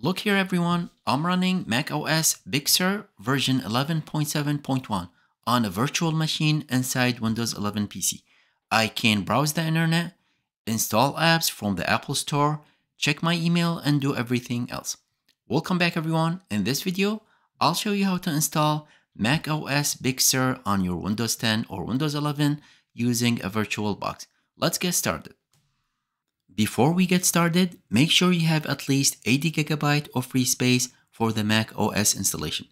Look here everyone, I'm running Mac OS Big Sur version 11.7.1 on a virtual machine inside Windows 11 PC. I can browse the internet, install apps from the Apple Store, check my email and do everything else. Welcome back everyone. In this video, I'll show you how to install Mac OS Big Sur on your Windows 10 or Windows 11 using a VirtualBox. Let's get started. Before we get started, make sure you have at least 80 GB of free space for the Mac OS installation.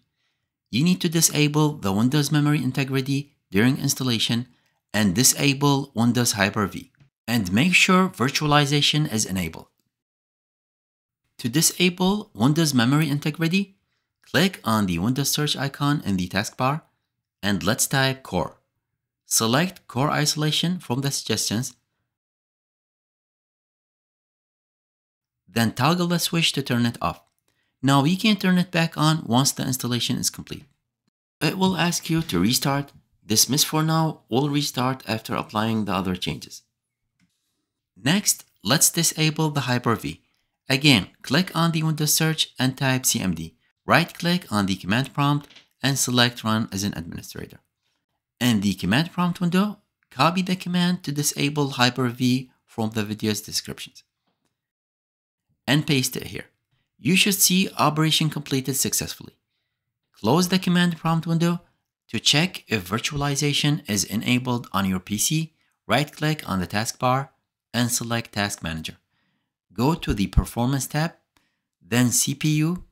You need to disable the Windows memory integrity during installation and disable Windows Hyper-V. And make sure virtualization is enabled. To disable Windows memory integrity, click on the Windows search icon in the taskbar and let's type core. Select core isolation from the suggestions then toggle the switch to turn it off. Now you can turn it back on once the installation is complete. It will ask you to restart. Dismiss for now will restart after applying the other changes. Next, let's disable the Hyper-V. Again, click on the Windows search and type CMD. Right click on the command prompt and select run as an administrator. In the command prompt window, copy the command to disable Hyper-V from the video's descriptions and paste it here. You should see operation completed successfully. Close the command prompt window. To check if virtualization is enabled on your PC, right click on the taskbar and select Task Manager. Go to the Performance tab, then CPU,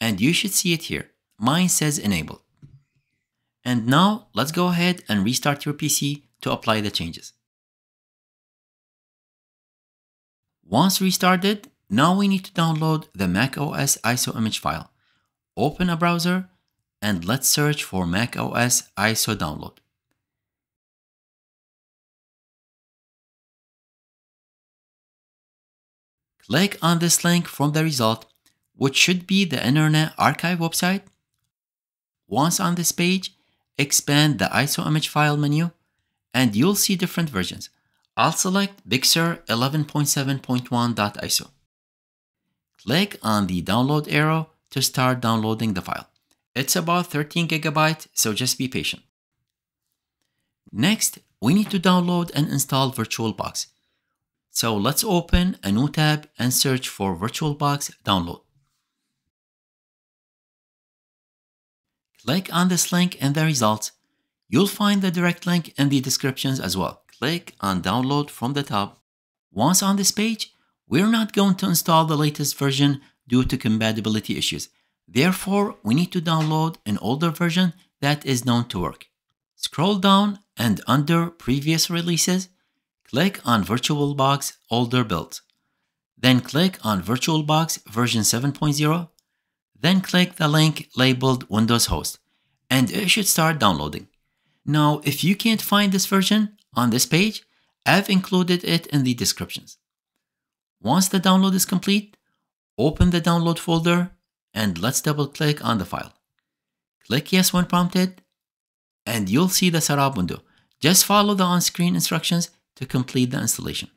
and you should see it here. Mine says Enabled. And now let's go ahead and restart your PC to apply the changes. Once restarted, now we need to download the macOS ISO image file. Open a browser and let's search for macOS ISO download. Click on this link from the result, which should be the Internet Archive website. Once on this page, expand the ISO image file menu and you'll see different versions. I'll select Big Sur 11.7.1.iso. Click on the download arrow to start downloading the file. It's about 13 gigabytes, so just be patient. Next, we need to download and install VirtualBox. So let's open a new tab and search for VirtualBox download. Click on this link in the results. You'll find the direct link in the descriptions as well. Click on download from the top. Once on this page, we're not going to install the latest version due to compatibility issues. Therefore, we need to download an older version that is known to work. Scroll down and under Previous Releases, click on VirtualBox Older Builds. Then click on VirtualBox version 7.0. Then click the link labeled Windows Host, and it should start downloading. Now, if you can't find this version on this page, I've included it in the descriptions. Once the download is complete, open the download folder and let's double click on the file. Click yes when prompted and you'll see the setup window. Just follow the on-screen instructions to complete the installation.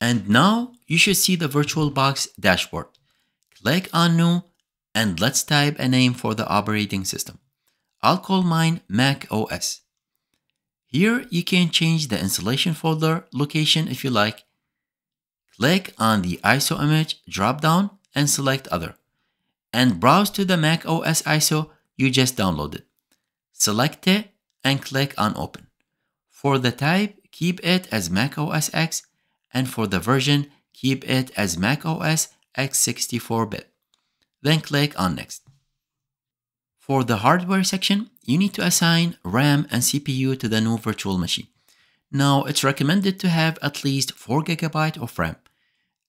And now you should see the VirtualBox dashboard. Click on new and let's type a name for the operating system. I'll call mine Mac OS. Here you can change the installation folder location if you like Click on the ISO image dropdown and select Other, and browse to the Mac OS ISO you just downloaded. Select it and click on Open. For the type, keep it as Mac OS X, and for the version, keep it as Mac OS X64-bit. Then click on Next. For the hardware section, you need to assign RAM and CPU to the new virtual machine. Now, it's recommended to have at least 4 GB of RAM.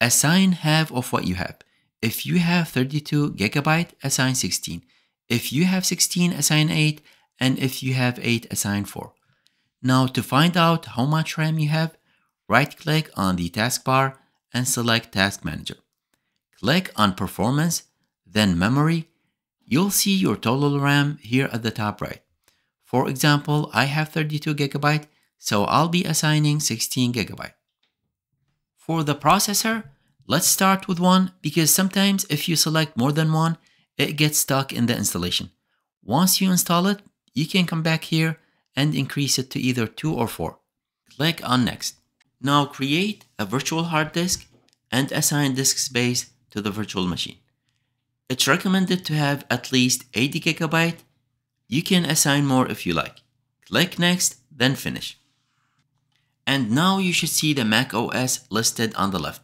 Assign half of what you have. If you have 32 GB, assign 16. If you have 16, assign 8. And if you have 8, assign 4. Now, to find out how much RAM you have, right click on the taskbar and select Task Manager. Click on Performance, then Memory. You'll see your total RAM here at the top right. For example, I have 32 GB, so I'll be assigning 16 GB. For the processor, Let's start with one because sometimes if you select more than one, it gets stuck in the installation. Once you install it, you can come back here and increase it to either 2 or 4. Click on Next. Now create a virtual hard disk and assign disk space to the virtual machine. It's recommended to have at least 80 gigabyte. You can assign more if you like. Click Next, then Finish. And now you should see the Mac OS listed on the left.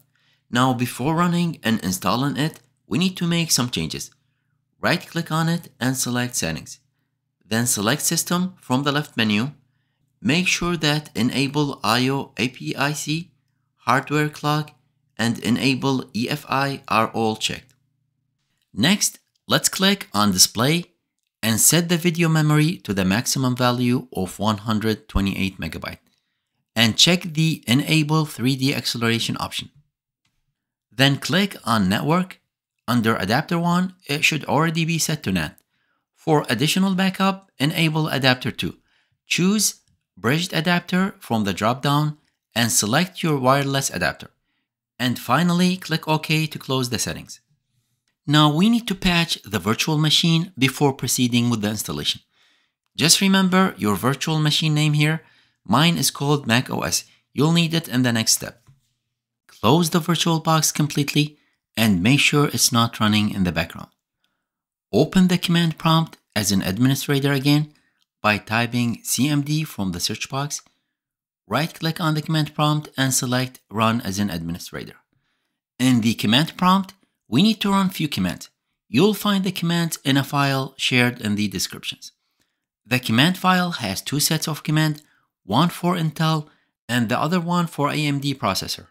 Now before running and installing it, we need to make some changes. Right click on it and select Settings. Then select System from the left menu. Make sure that Enable IO APIC, Hardware Clock, and Enable EFI are all checked. Next, let's click on Display and set the video memory to the maximum value of 128 megabyte and check the Enable 3D Acceleration option. Then click on Network. Under Adapter 1, it should already be set to NAT. For additional backup, enable Adapter 2. Choose Bridged Adapter from the dropdown and select your wireless adapter. And finally, click OK to close the settings. Now we need to patch the virtual machine before proceeding with the installation. Just remember your virtual machine name here. Mine is called Mac OS. You'll need it in the next step close the VirtualBox completely and make sure it's not running in the background. Open the command prompt as an administrator again by typing cmd from the search box. Right click on the command prompt and select run as an administrator. In the command prompt, we need to run few commands. You'll find the commands in a file shared in the descriptions. The command file has two sets of command, one for Intel and the other one for AMD processor.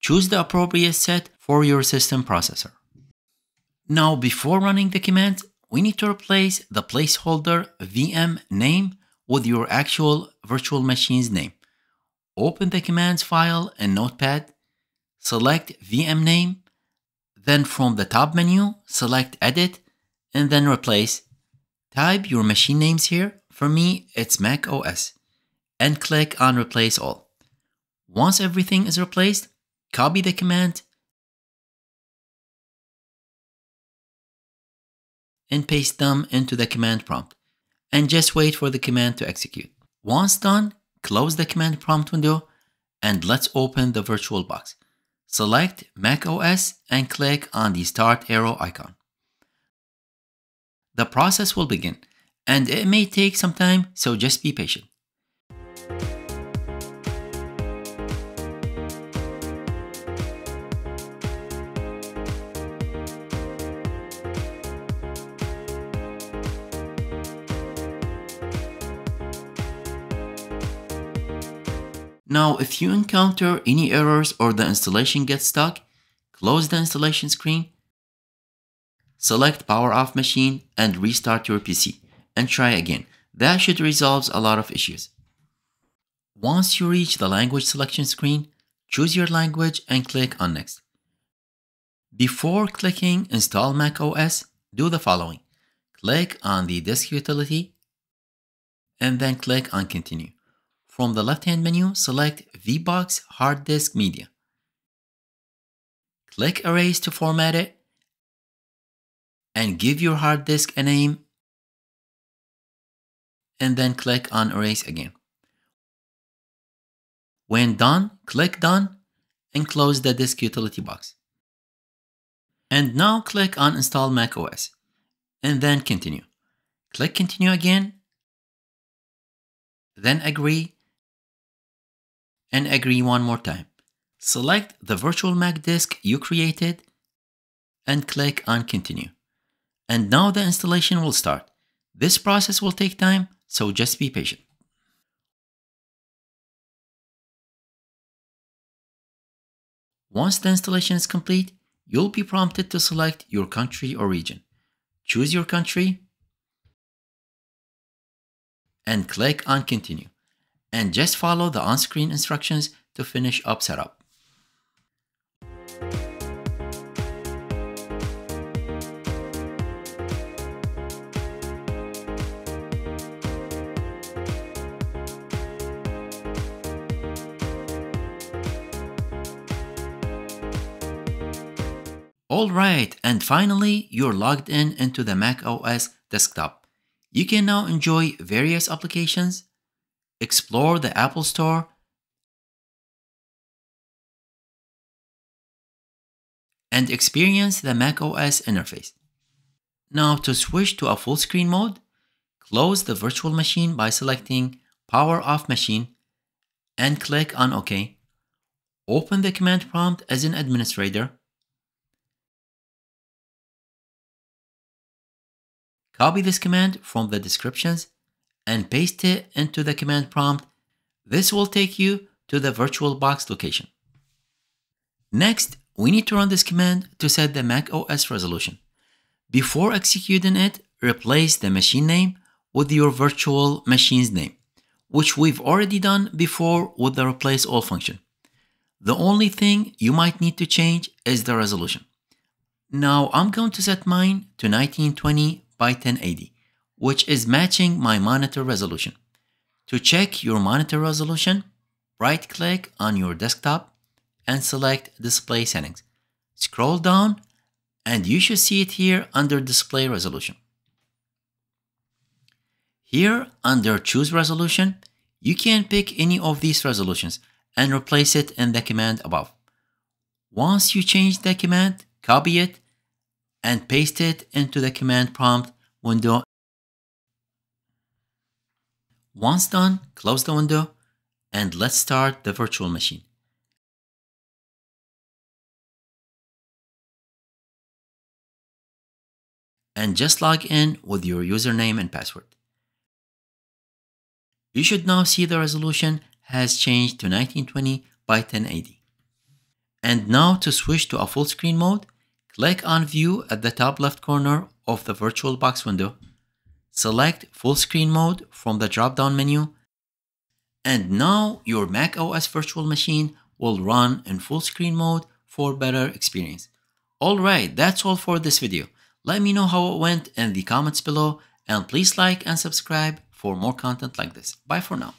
Choose the appropriate set for your system processor. Now, before running the command, we need to replace the placeholder VM name with your actual virtual machine's name. Open the commands file in Notepad, select VM name, then from the top menu, select Edit, and then Replace. Type your machine names here. For me, it's Mac OS, and click on Replace All. Once everything is replaced, Copy the command and paste them into the command prompt and just wait for the command to execute. Once done, close the command prompt window and let's open the VirtualBox. Select Mac OS and click on the start arrow icon. The process will begin and it may take some time, so just be patient. Now, if you encounter any errors or the installation gets stuck, close the installation screen, select power off machine and restart your PC and try again. That should resolve a lot of issues. Once you reach the language selection screen, choose your language and click on next. Before clicking install Mac OS, do the following. Click on the disk utility and then click on continue. From the left-hand menu, select VBox Hard Disk Media. Click Erase to format it and give your hard disk a name and then click on Erase again. When done, click Done and close the disk utility box. And now click on Install Mac OS and then Continue. Click Continue again, then Agree and agree one more time. Select the virtual Mac disk you created and click on continue. And now the installation will start. This process will take time, so just be patient. Once the installation is complete, you'll be prompted to select your country or region. Choose your country and click on continue and just follow the on-screen instructions to finish up setup. Alright, and finally, you're logged in into the Mac OS desktop. You can now enjoy various applications, explore the Apple Store, and experience the Mac OS interface. Now to switch to a full screen mode, close the virtual machine by selecting Power Off Machine and click on OK. Open the command prompt as an administrator. Copy this command from the descriptions and paste it into the command prompt. This will take you to the VirtualBox location. Next, we need to run this command to set the Mac OS resolution. Before executing it, replace the machine name with your virtual machine's name, which we've already done before with the replace all function. The only thing you might need to change is the resolution. Now I'm going to set mine to 1920 by 1080, which is matching my monitor resolution. To check your monitor resolution, right click on your desktop and select display settings. Scroll down and you should see it here under display resolution. Here under choose resolution, you can pick any of these resolutions and replace it in the command above. Once you change the command, copy it and paste it into the command prompt window. Once done, close the window and let's start the virtual machine. And just log in with your username and password. You should now see the resolution has changed to 1920 by 1080. And now to switch to a full screen mode, click on View at the top left corner of the VirtualBox window, select Full Screen Mode from the drop-down menu, and now your Mac OS virtual machine will run in full screen mode for better experience. Alright, that's all for this video. Let me know how it went in the comments below and please like and subscribe for more content like this. Bye for now.